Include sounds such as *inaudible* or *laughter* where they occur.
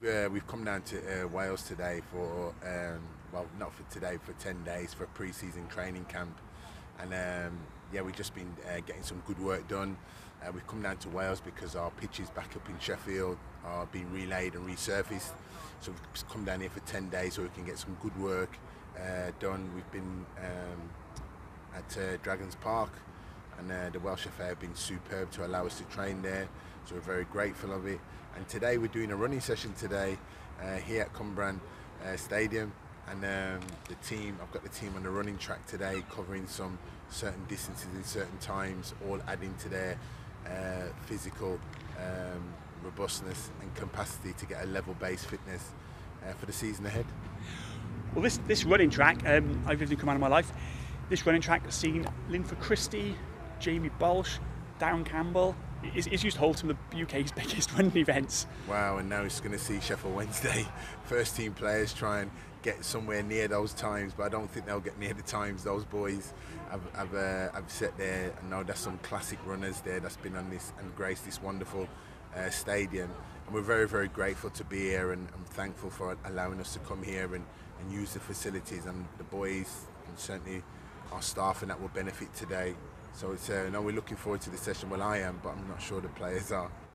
Uh, we've come down to uh, Wales today for, um, well, not for today, for 10 days for a pre-season training camp. And um, yeah, we've just been uh, getting some good work done. Uh, we've come down to Wales because our pitches back up in Sheffield are being relayed and resurfaced. So we've come down here for 10 days so we can get some good work uh, done. We've been um, at uh, Dragons Park and uh, the Welsh FA have been superb to allow us to train there so we're very grateful of it and today we're doing a running session today uh, here at Cwmbran uh, Stadium and um, the team I've got the team on the running track today covering some certain distances in certain times all adding to their uh, physical um, robustness and capacity to get a level based fitness uh, for the season ahead. Well, this, this running track, um, I've lived in Cwmbran my life. This running track has seen Linford Christie, Jamie Baulch, Darren Campbell. It's, it's used to hold some of the UK's biggest *laughs* running events. Wow, and now he's going to see Sheffield Wednesday *laughs* first team players try and get somewhere near those times, but I don't think they'll get near the times those boys have, have, uh, have set there. I know there's some classic runners there that's been on this and graced this wonderful uh, stadium. And we're very, very grateful to be here and thankful for allowing us to come here and, and use the facilities and the boys and certainly our staff and that will benefit today. So it's, uh, no, we're looking forward to the session. Well, I am, but I'm not sure the players are.